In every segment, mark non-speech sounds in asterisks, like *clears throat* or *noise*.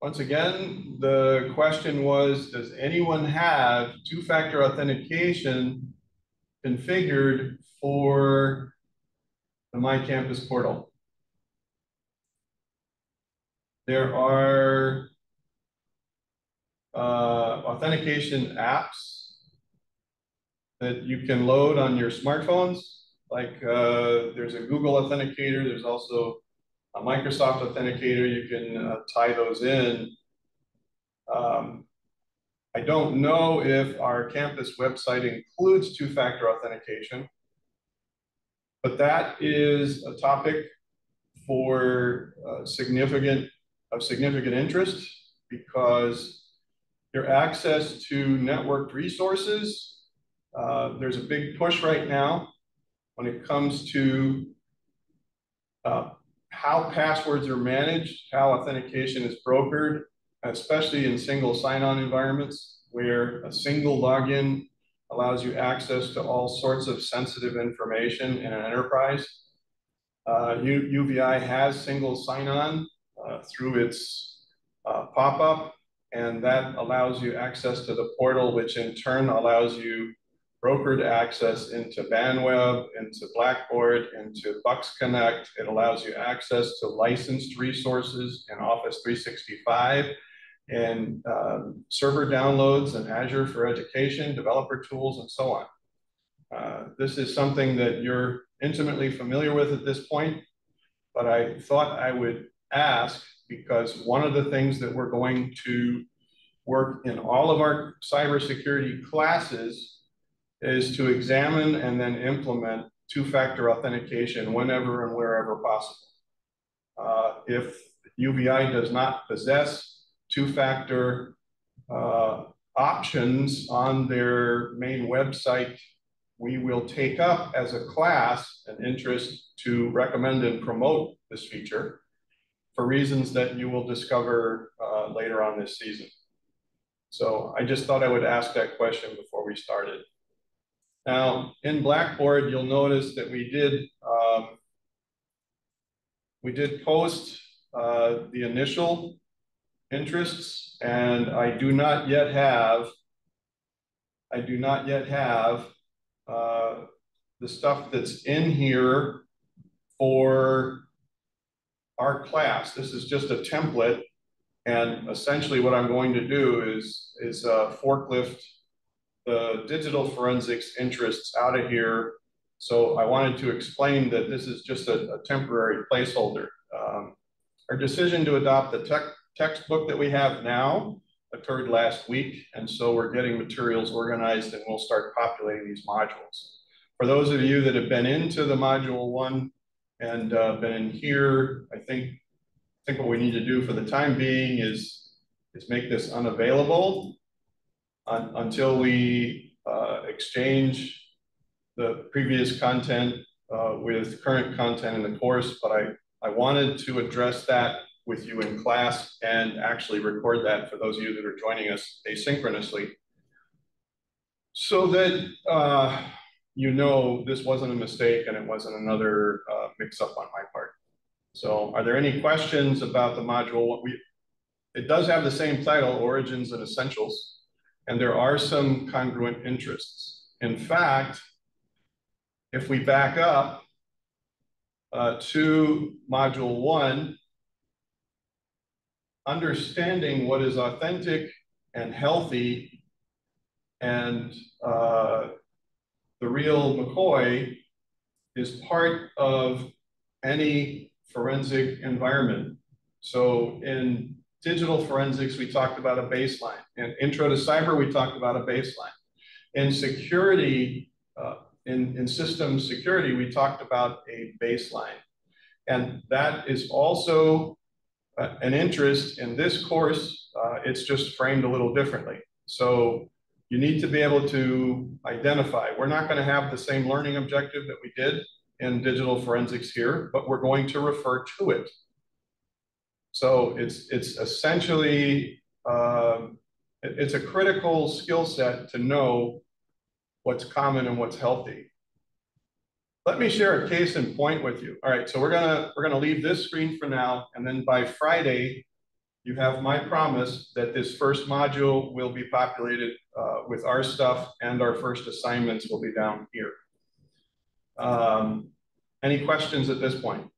Once again, the question was, does anyone have two-factor authentication configured for the My Campus portal? There are uh, authentication apps that you can load on your smartphones. Like uh, there's a Google Authenticator. There's also a Microsoft Authenticator. You can uh, tie those in. Um, I don't know if our campus website includes two-factor authentication, but that is a topic for uh, significant of significant interest because your access to networked resources, uh, there's a big push right now when it comes to uh, how passwords are managed, how authentication is brokered, especially in single sign-on environments where a single login allows you access to all sorts of sensitive information in an enterprise. Uh, UVI has single sign-on uh, through its uh, pop-up, and that allows you access to the portal, which in turn allows you brokered access into BandWeb, into Blackboard, into Bucks Connect. It allows you access to licensed resources in Office 365 and um, server downloads and Azure for Education, developer tools, and so on. Uh, this is something that you're intimately familiar with at this point, but I thought I would ask because one of the things that we're going to work in all of our cybersecurity classes is to examine and then implement two-factor authentication whenever and wherever possible. Uh, if UVI does not possess two-factor uh, options on their main website, we will take up as a class an interest to recommend and promote this feature for reasons that you will discover uh, later on this season. So I just thought I would ask that question before we started. Now, in Blackboard, you'll notice that we did um, we did post uh, the initial interests, and I do not yet have I do not yet have uh, the stuff that's in here for our class. This is just a template, and essentially what I'm going to do is is uh, forklift the digital forensics interests out of here. So I wanted to explain that this is just a, a temporary placeholder. Um, our decision to adopt the tech, textbook that we have now occurred last week. And so we're getting materials organized and we'll start populating these modules. For those of you that have been into the module one and uh, been in here, I think, I think what we need to do for the time being is, is make this unavailable un until we uh, exchange the previous content uh, with current content in the course, but I, I wanted to address that with you in class and actually record that for those of you that are joining us asynchronously so that uh, you know this wasn't a mistake and it wasn't another uh, mix up on my part. So are there any questions about the module? We, it does have the same title, Origins and Essentials and there are some congruent interests. In fact, if we back up uh, to module one, understanding what is authentic and healthy and uh, the real McCoy is part of any forensic environment. So in digital forensics, we talked about a baseline. and Intro to Cyber, we talked about a baseline. In security, uh, in, in system security, we talked about a baseline. And that is also uh, an interest in this course. Uh, it's just framed a little differently. So you need to be able to identify. We're not going to have the same learning objective that we did in digital forensics here, but we're going to refer to it. So it's, it's essentially, um, it, it's a critical skill set to know what's common and what's healthy. Let me share a case in point with you. All right, so we're gonna, we're gonna leave this screen for now, and then by Friday, you have my promise that this first module will be populated uh, with our stuff and our first assignments will be down here. Um, any questions at this point?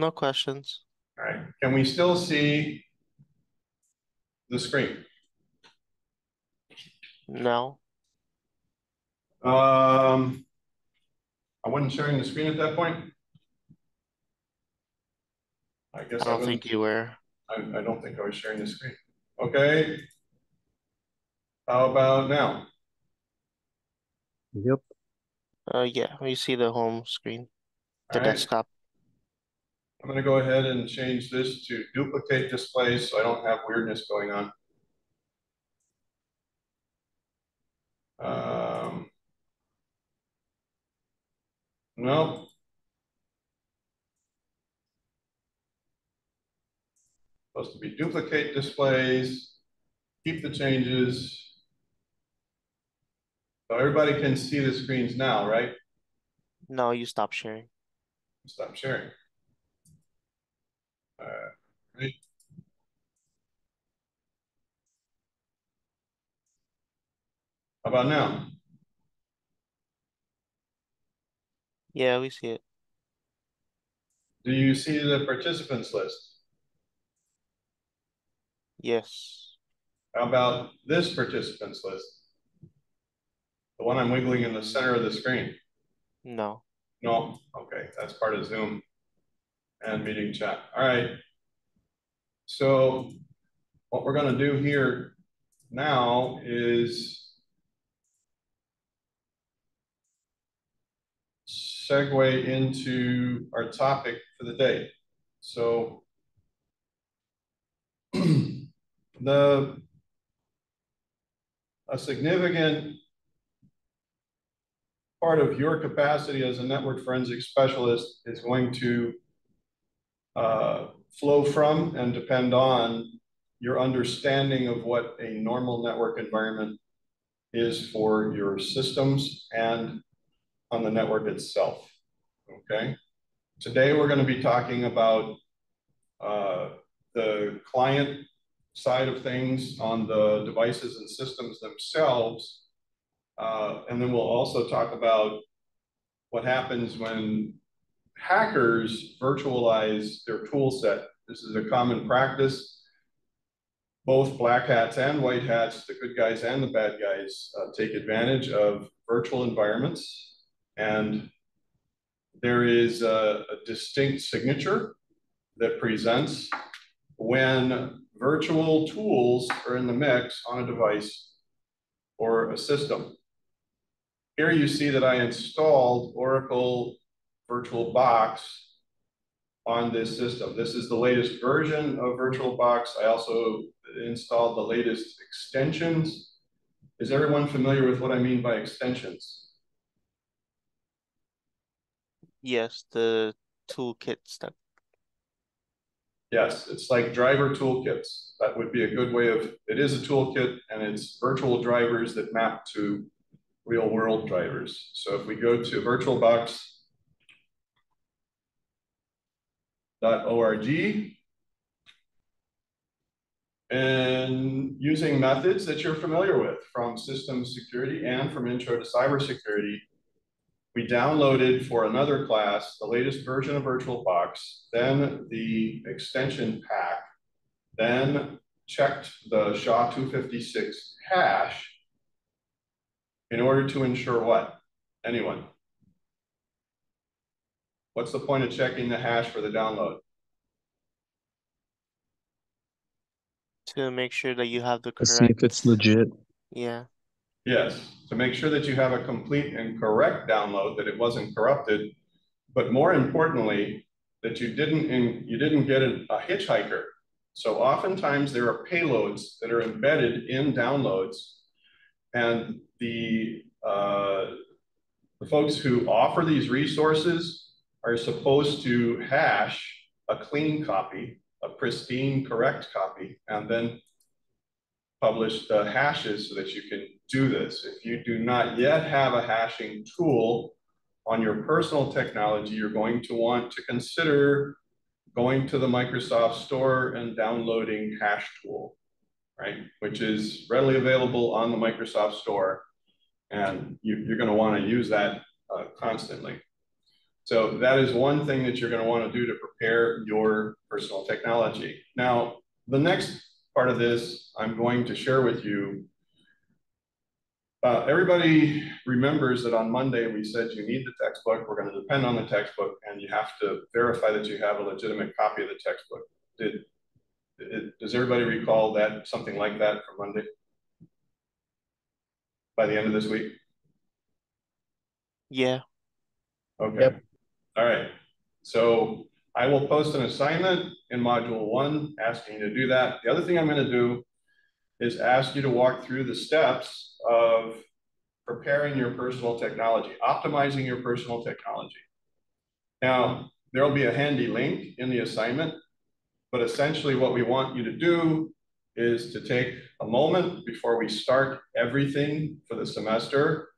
No questions. All right, can we still see the screen? No. Um, I wasn't sharing the screen at that point. I guess I I don't wasn't, think you were. I, I don't think I was sharing the screen. Okay. How about now? Yep. Uh, yeah, we see the home screen, the All right, desktop. I'm gonna go ahead and change this to duplicate display so I don't have weirdness going on. Um. No. Supposed to be duplicate displays, keep the changes. So everybody can see the screens now, right? No, you stop sharing. Stop sharing. Uh, right. How about now? Yeah, we see it. Do you see the participants list? Yes. How about this participants list? The one I'm wiggling in the center of the screen? No. No, okay, that's part of Zoom and meeting chat. All right. So what we're gonna do here now is segue into our topic for the day. So *clears throat* the a significant part of your capacity as a network forensic specialist is going to uh, flow from and depend on your understanding of what a normal network environment is for your systems and on the network itself, okay? Today, we're gonna be talking about uh, the client side of things on the devices and systems themselves. Uh, and then we'll also talk about what happens when hackers virtualize their tool set. This is a common practice. Both black hats and white hats, the good guys and the bad guys, uh, take advantage of virtual environments and there is a, a distinct signature that presents when virtual tools are in the mix on a device or a system. Here you see that I installed Oracle VirtualBox on this system. This is the latest version of VirtualBox. I also installed the latest extensions. Is everyone familiar with what I mean by extensions? Yes, the toolkit stuff. Yes, it's like driver toolkits. That would be a good way of, it is a toolkit and it's virtual drivers that map to real world drivers. So if we go to virtualbox.org and using methods that you're familiar with from systems security and from intro to cybersecurity, we downloaded for another class the latest version of VirtualBox, then the extension pack, then checked the SHA-256 hash in order to ensure what? Anyone? What's the point of checking the hash for the download? To make sure that you have the To see if correct. it's legit. Yeah, Yes, to make sure that you have a complete and correct download, that it wasn't corrupted, but more importantly, that you didn't in, you didn't get a, a hitchhiker. So oftentimes there are payloads that are embedded in downloads, and the uh, the folks who offer these resources are supposed to hash a clean copy, a pristine, correct copy, and then publish the hashes so that you can do this. If you do not yet have a hashing tool on your personal technology, you're going to want to consider going to the Microsoft Store and downloading Hash Tool, right? Which is readily available on the Microsoft Store. And you, are going to want to use that uh, constantly. So that is one thing that you're going to want to do to prepare your personal technology. Now, the next part of this, I'm going to share with you uh, everybody remembers that on Monday we said you need the textbook. We're going to depend on the textbook, and you have to verify that you have a legitimate copy of the textbook. Did, did does everybody recall that something like that from Monday? By the end of this week? Yeah. Okay. Yep. All right. So I will post an assignment in module one asking you to do that. The other thing I'm going to do is ask you to walk through the steps of preparing your personal technology, optimizing your personal technology. Now, there'll be a handy link in the assignment, but essentially what we want you to do is to take a moment before we start everything for the semester.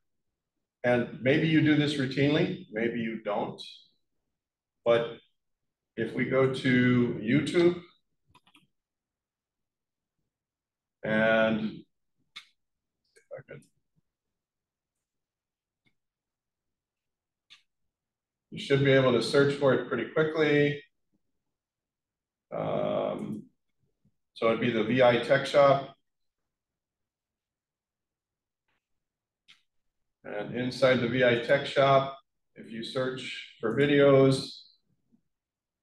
And maybe you do this routinely, maybe you don't. But if we go to YouTube and You should be able to search for it pretty quickly. Um, so it'd be the VI Tech Shop. And inside the VI Tech Shop, if you search for videos,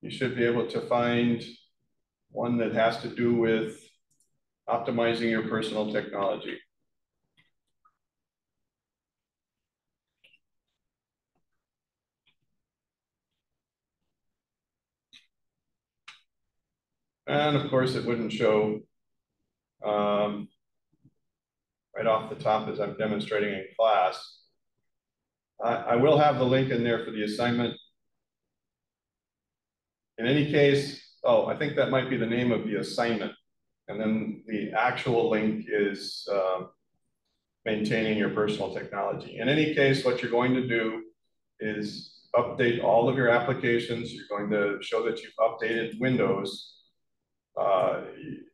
you should be able to find one that has to do with optimizing your personal technology. And of course, it wouldn't show um, right off the top as I'm demonstrating in class. I, I will have the link in there for the assignment. In any case, oh, I think that might be the name of the assignment. And then the actual link is uh, maintaining your personal technology. In any case, what you're going to do is update all of your applications. You're going to show that you've updated Windows uh,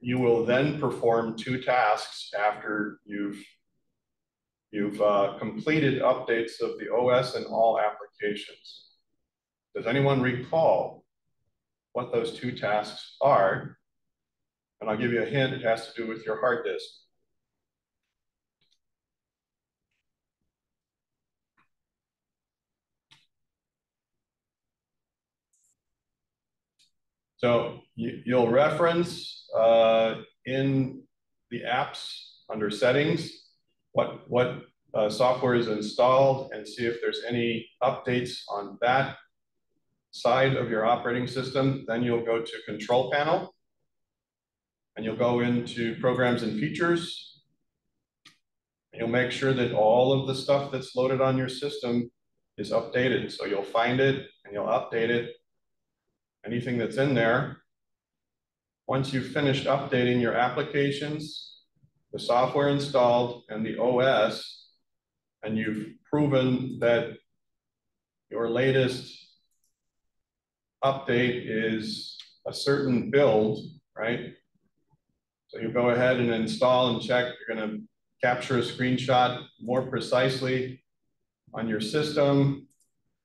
you will then perform two tasks after you've you've uh, completed updates of the OS and all applications. Does anyone recall what those two tasks are? And I'll give you a hint, it has to do with your hard disk. So you, will reference uh, in the apps under settings what, what uh, software is installed and see if there's any updates on that side of your operating system. Then you'll go to control panel and you'll go into programs and features. And you'll make sure that all of the stuff that's loaded on your system is updated. So you'll find it and you'll update it. Anything that's in there once you've finished updating your applications, the software installed, and the OS, and you've proven that your latest update is a certain build, right? So you go ahead and install and check. You're going to capture a screenshot more precisely on your system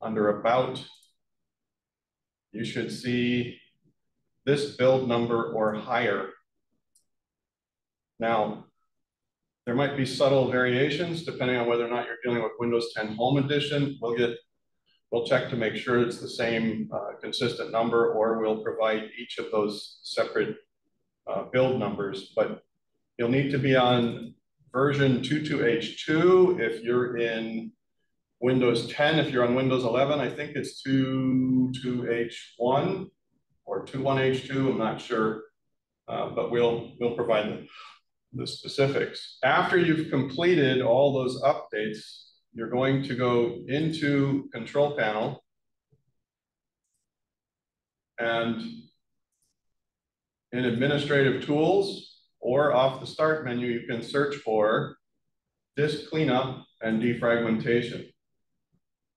under About. You should see this build number or higher. Now, there might be subtle variations depending on whether or not you're dealing with Windows 10 Home Edition. We'll get, we'll check to make sure it's the same uh, consistent number, or we'll provide each of those separate uh, build numbers. But you'll need to be on version 22H2 if you're in Windows 10. If you're on Windows 11, I think it's 22H1 or 21H2, I'm not sure, uh, but we'll, we'll provide the, the specifics. After you've completed all those updates, you're going to go into control panel and in administrative tools or off the start menu, you can search for disk cleanup and defragmentation.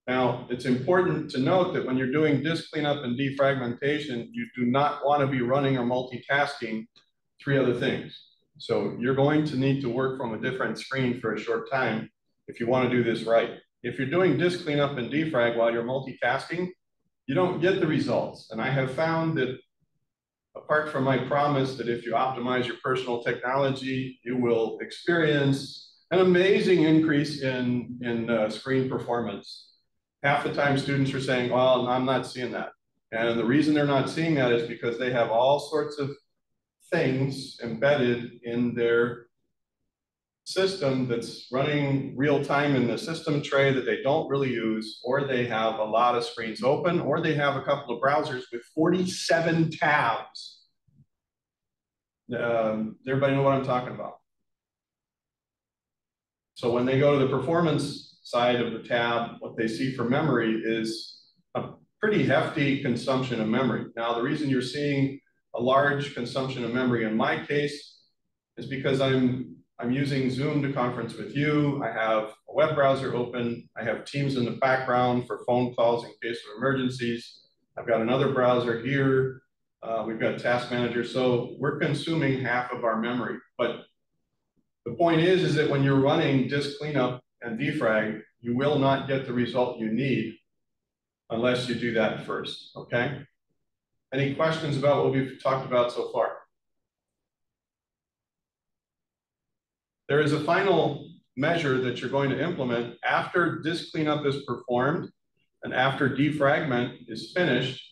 Now, it's important to note that when you're doing disk cleanup and defragmentation, you do not want to be running or multitasking three other things. So you're going to need to work from a different screen for a short time if you want to do this right. If you're doing disk cleanup and defrag while you're multitasking, you don't get the results. And I have found that apart from my promise that if you optimize your personal technology, you will experience an amazing increase in, in uh, screen performance. Half the time students are saying, well, I'm not seeing that. And the reason they're not seeing that is because they have all sorts of things embedded in their system that's running real time in the system tray that they don't really use, or they have a lot of screens open, or they have a couple of browsers with 47 tabs. Um, everybody know what I'm talking about? So when they go to the performance side of the tab, what they see for memory is a pretty hefty consumption of memory. Now, the reason you're seeing a large consumption of memory in my case is because I'm I'm using Zoom to conference with you. I have a web browser open. I have Teams in the background for phone calls in case of emergencies. I've got another browser here. Uh, we've got Task Manager. So we're consuming half of our memory. But the point is, is that when you're running disk cleanup and defrag, you will not get the result you need unless you do that first, okay? Any questions about what we've talked about so far? There is a final measure that you're going to implement after disk cleanup is performed and after defragment is finished.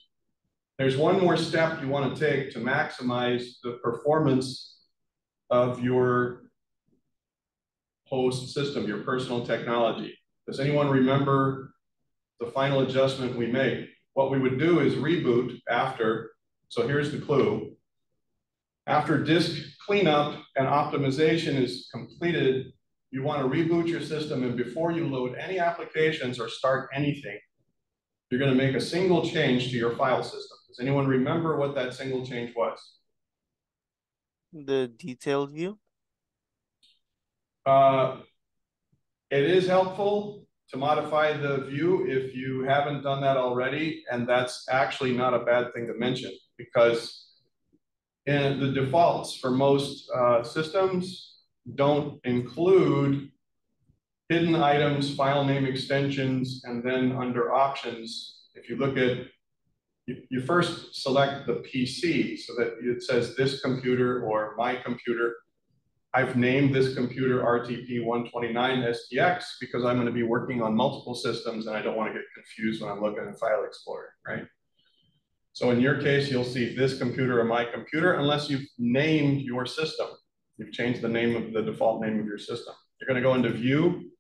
There's one more step you want to take to maximize the performance of your host system, your personal technology. Does anyone remember the final adjustment we made? What we would do is reboot after, so here's the clue. After disk cleanup and optimization is completed, you want to reboot your system and before you load any applications or start anything, you're going to make a single change to your file system. Does anyone remember what that single change was? The detailed view? Uh, it is helpful to modify the view if you haven't done that already, and that's actually not a bad thing to mention because and the defaults for most uh, systems don't include hidden items, file name extensions, and then under options, if you look at, you, you first select the PC so that it says this computer or my computer. I've named this computer RTP129STX because I'm going to be working on multiple systems and I don't want to get confused when I'm looking at File Explorer, right? So in your case, you'll see this computer or my computer, unless you've named your system. You've changed the name of the default name of your system. You're gonna go into view.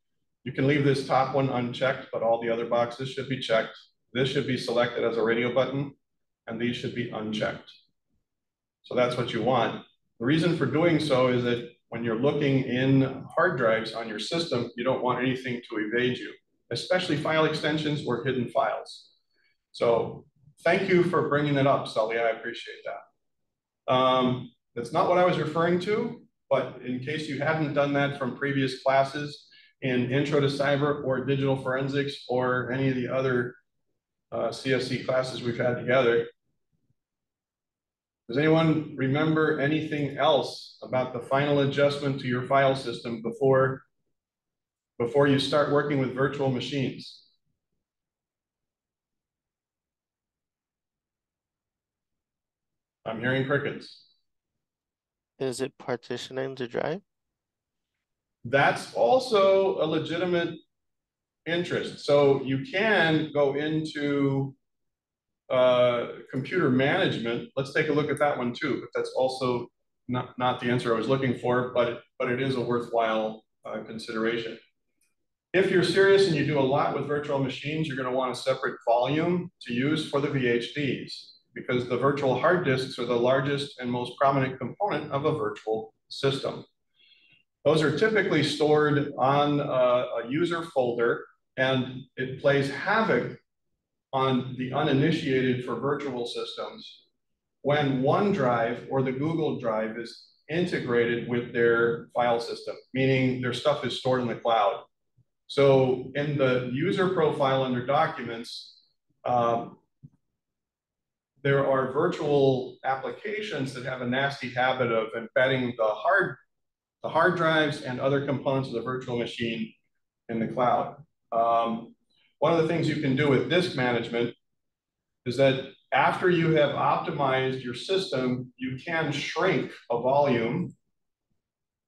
You can leave this top one unchecked, but all the other boxes should be checked. This should be selected as a radio button, and these should be unchecked. So that's what you want. The reason for doing so is that when you're looking in hard drives on your system, you don't want anything to evade you, especially file extensions or hidden files. So thank you for bringing it up, Sully. I appreciate that. Um, that's not what I was referring to, but in case you hadn't done that from previous classes in Intro to Cyber or Digital Forensics or any of the other uh, CSC classes we've had together, does anyone remember anything else about the final adjustment to your file system before, before you start working with virtual machines? I'm hearing crickets. Is it partitioning the drive? That's also a legitimate interest. So you can go into uh, computer management. Let's take a look at that one too. But that's also not, not the answer I was looking for, but it, but it is a worthwhile uh, consideration. If you're serious and you do a lot with virtual machines, you're going to want a separate volume to use for the VHDs because the virtual hard disks are the largest and most prominent component of a virtual system. Those are typically stored on a, a user folder and it plays havoc on the uninitiated for virtual systems when OneDrive or the Google Drive is integrated with their file system, meaning their stuff is stored in the cloud. So in the user profile under documents, um, there are virtual applications that have a nasty habit of embedding the hard, the hard drives and other components of the virtual machine in the cloud. Um, one of the things you can do with disk management is that after you have optimized your system, you can shrink a volume.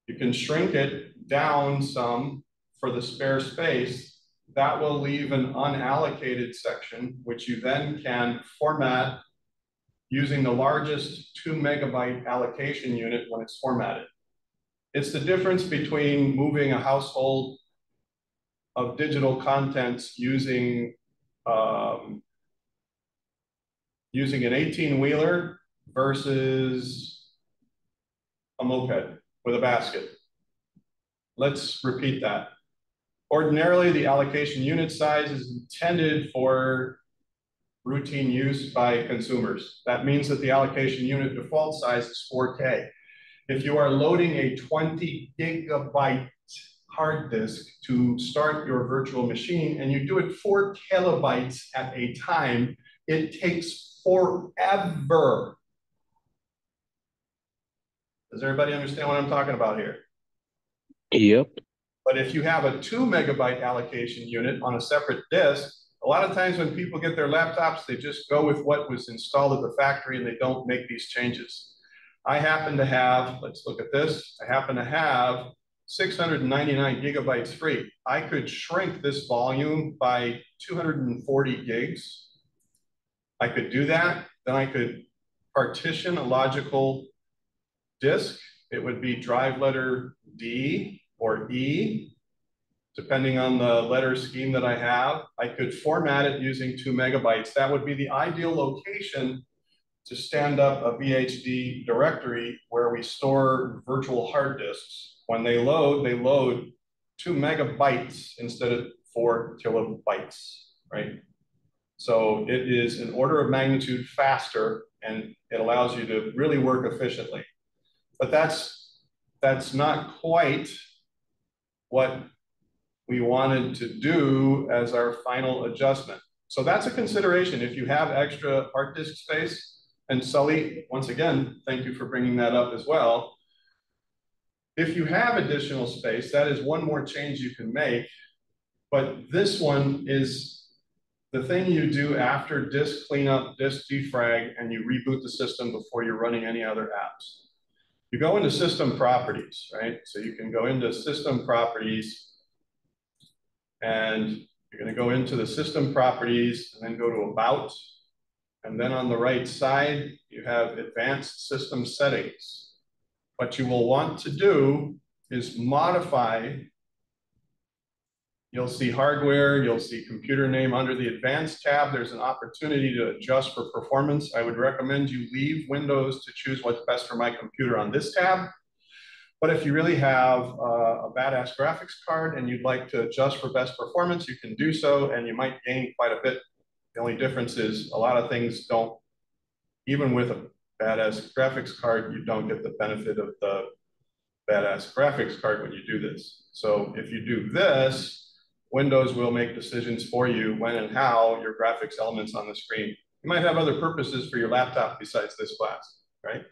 You can shrink it down some for the spare space. That will leave an unallocated section, which you then can format using the largest two megabyte allocation unit when it's formatted. It's the difference between moving a household of digital contents using um, using an 18 wheeler versus a moped with a basket. Let's repeat that. Ordinarily, the allocation unit size is intended for routine use by consumers. That means that the allocation unit default size is 4K. If you are loading a 20 gigabyte hard disk to start your virtual machine and you do it four kilobytes at a time, it takes forever. Does everybody understand what I'm talking about here? Yep. But if you have a two megabyte allocation unit on a separate disk, a lot of times when people get their laptops, they just go with what was installed at the factory and they don't make these changes. I happen to have, let's look at this. I happen to have 699 gigabytes free. I could shrink this volume by 240 gigs. I could do that. Then I could partition a logical disk. It would be drive letter D or E, depending on the letter scheme that I have. I could format it using two megabytes. That would be the ideal location to stand up a VHD directory where we store virtual hard disks. When they load, they load two megabytes instead of four kilobytes, right? So it is an order of magnitude faster and it allows you to really work efficiently. But that's, that's not quite what we wanted to do as our final adjustment. So that's a consideration. If you have extra hard disk space, and Sully, once again, thank you for bringing that up as well. If you have additional space, that is one more change you can make. But this one is the thing you do after disk cleanup, disk defrag, and you reboot the system before you're running any other apps. You go into system properties, right? So you can go into system properties and you're gonna go into the system properties and then go to about and then on the right side, you have advanced system settings. What you will want to do is modify. You'll see hardware, you'll see computer name under the advanced tab. There's an opportunity to adjust for performance. I would recommend you leave Windows to choose what's best for my computer on this tab. But if you really have uh, a badass graphics card and you'd like to adjust for best performance, you can do so and you might gain quite a bit the only difference is a lot of things don't, even with a badass graphics card, you don't get the benefit of the badass graphics card when you do this. So if you do this, Windows will make decisions for you when and how your graphics elements on the screen. You might have other purposes for your laptop besides this class, right?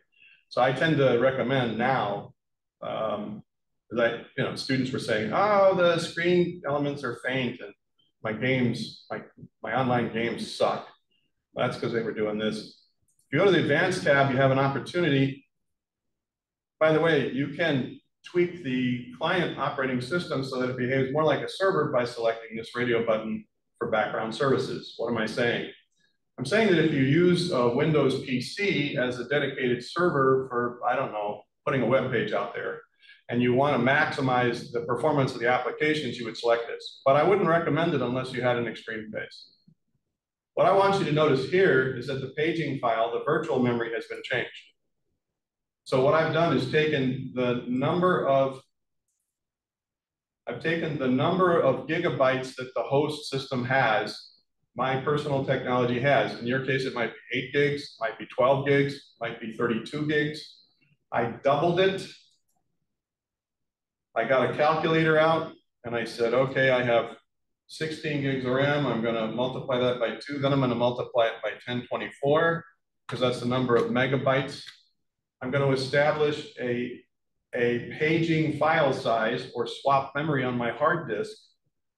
So I tend to recommend now, um, I, you know, students were saying, oh, the screen elements are faint and my games, my, my online games suck. That's because they were doing this. If you go to the advanced tab, you have an opportunity. By the way, you can tweak the client operating system so that it behaves more like a server by selecting this radio button for background services. What am I saying? I'm saying that if you use a Windows PC as a dedicated server for, I don't know, putting a web page out there, and you want to maximize the performance of the applications, you would select this. But I wouldn't recommend it unless you had an extreme case. What I want you to notice here is that the paging file, the virtual memory has been changed. So what I've done is taken the number of, I've taken the number of gigabytes that the host system has, my personal technology has. In your case, it might be eight gigs, might be 12 gigs, might be 32 gigs. I doubled it I got a calculator out and I said, okay, I have sixteen gigs of RAM, I'm gonna multiply that by two, then I'm gonna multiply it by ten twenty-four, because that's the number of megabytes. I'm gonna establish a, a paging file size or swap memory on my hard disk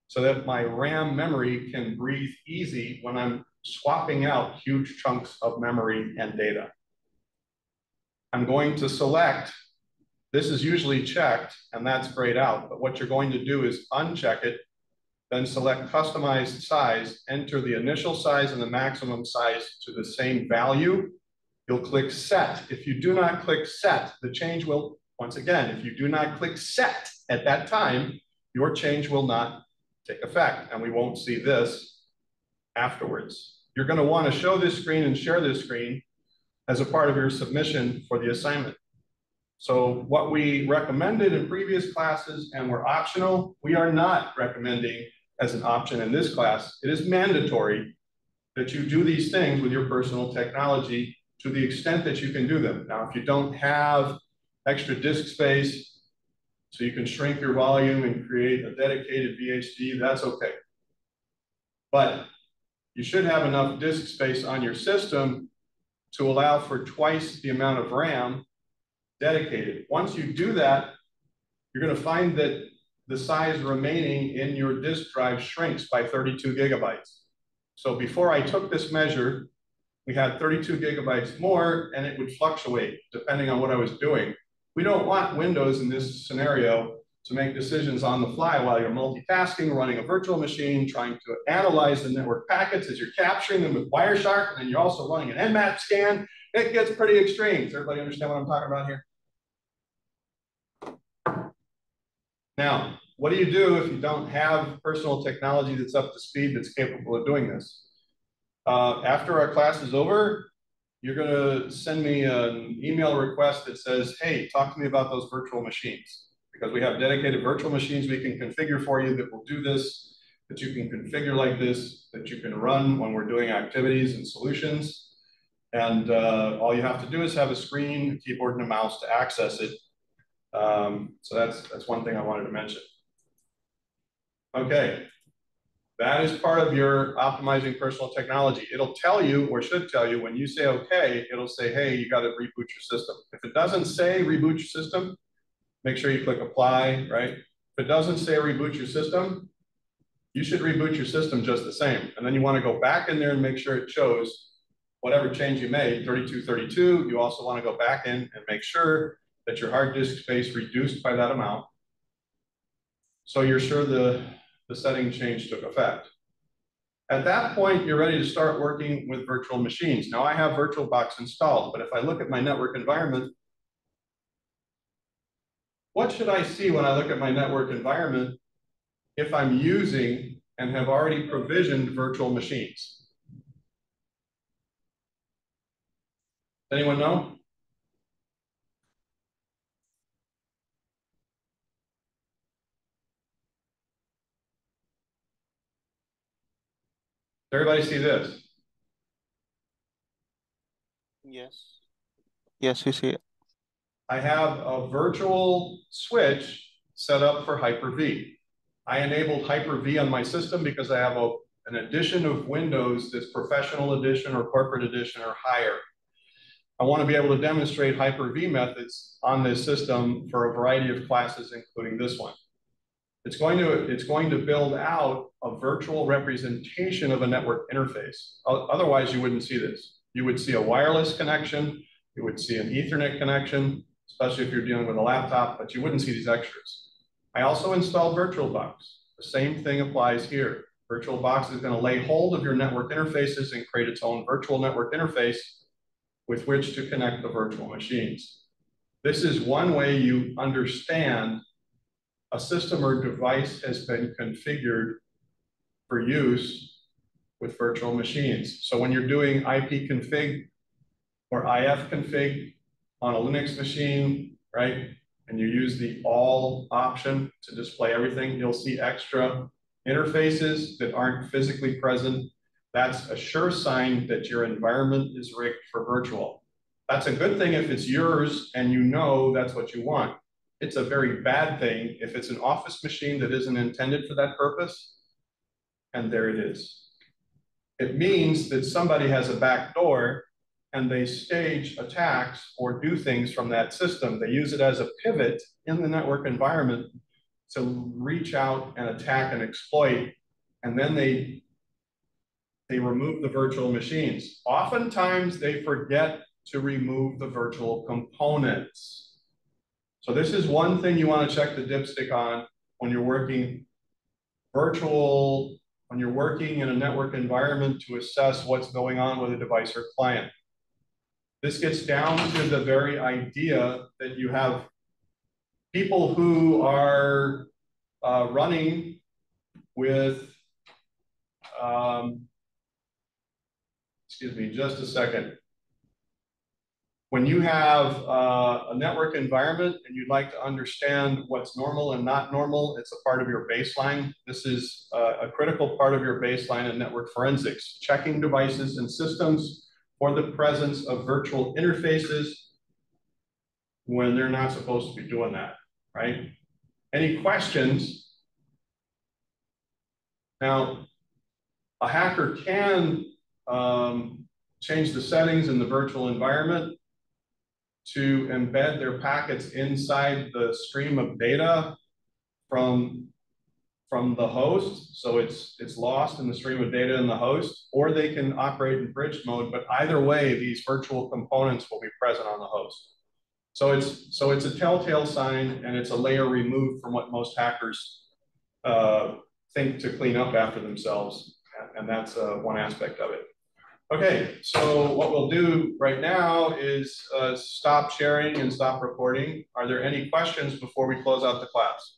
so that my RAM memory can breathe easy when I'm swapping out huge chunks of memory and data. I'm going to select, this is usually checked and that's grayed out, but what you're going to do is uncheck it, then select customized size, enter the initial size and the maximum size to the same value. You'll click set. If you do not click set, the change will, once again, if you do not click set at that time, your change will not take effect and we won't see this afterwards. You're gonna wanna show this screen and share this screen as a part of your submission for the assignment. So what we recommended in previous classes and were optional, we are not recommending as an option in this class. It is mandatory that you do these things with your personal technology to the extent that you can do them. Now, if you don't have extra disk space, so you can shrink your volume and create a dedicated VHD, that's okay. But you should have enough disk space on your system to allow for twice the amount of RAM dedicated. Once you do that, you're going to find that the size remaining in your disk drive shrinks by 32 gigabytes. So before I took this measure, we had 32 gigabytes more, and it would fluctuate depending on what I was doing. We don't want Windows in this scenario to make decisions on the fly while you're multitasking, running a virtual machine, trying to analyze the network packets as you're capturing them with Wireshark, and then you're also running an Nmap scan. It gets pretty extreme. Does everybody understand what I'm talking about here? Now, what do you do if you don't have personal technology that's up to speed that's capable of doing this? Uh, after our class is over, you're going to send me an email request that says, hey, talk to me about those virtual machines. Because we have dedicated virtual machines we can configure for you that will do this, that you can configure like this, that you can run when we're doing activities and solutions. And uh, all you have to do is have a screen, a keyboard, and a mouse to access it. Um, so that's, that's one thing I wanted to mention. Okay, that is part of your optimizing personal technology. It'll tell you, or should tell you, when you say okay, it'll say, hey, you got to reboot your system. If it doesn't say reboot your system, make sure you click apply, right? If it doesn't say reboot your system, you should reboot your system just the same. And then you want to go back in there and make sure it shows whatever change you made, 3232. You also want to go back in and make sure that your hard disk space reduced by that amount. So you're sure the the setting change took effect. At that point, you're ready to start working with virtual machines. Now I have VirtualBox installed, but if I look at my network environment, what should I see when I look at my network environment if I'm using and have already provisioned virtual machines? Anyone know? Everybody see this? Yes. Yes, we see it. I have a virtual switch set up for Hyper-V. I enabled Hyper-V on my system because I have a, an edition of Windows that's professional edition or corporate edition or higher. I want to be able to demonstrate Hyper-V methods on this system for a variety of classes, including this one. It's going to, it's going to build out a virtual representation of a network interface. Otherwise, you wouldn't see this. You would see a wireless connection, you would see an ethernet connection, especially if you're dealing with a laptop, but you wouldn't see these extras. I also installed VirtualBox. The same thing applies here. VirtualBox is gonna lay hold of your network interfaces and create its own virtual network interface with which to connect the virtual machines. This is one way you understand a system or device has been configured for use with virtual machines. So when you're doing IP config or IF config on a Linux machine, right, and you use the all option to display everything, you'll see extra interfaces that aren't physically present. That's a sure sign that your environment is rigged for virtual. That's a good thing if it's yours and you know that's what you want. it's a very bad thing if it's an office machine that isn't intended for that purpose. And there it is. It means that somebody has a back door and they stage attacks or do things from that system. They use it as a pivot in the network environment to reach out and attack and exploit. And then they they remove the virtual machines. Oftentimes they forget to remove the virtual components. So this is one thing you want to check the dipstick on when you're working virtual, when you're working in a network environment to assess what's going on with a device or client. This gets down to the very idea that you have people who are uh, running with, um, excuse me, just a second when you have uh, a network environment and you'd like to understand what's normal and not normal, it's a part of your baseline. This is uh, a critical part of your baseline in network forensics, checking devices and systems for the presence of virtual interfaces when they're not supposed to be doing that, right? Any questions? Now, a hacker can um, change the settings in the virtual environment to embed their packets inside the stream of data from from the host, so it's it's lost in the stream of data in the host, or they can operate in bridge mode. But either way, these virtual components will be present on the host. So it's so it's a telltale sign, and it's a layer removed from what most hackers uh, think to clean up after themselves, and that's uh, one aspect of it. Okay, so what we'll do right now is uh, stop sharing and stop recording. Are there any questions before we close out the class?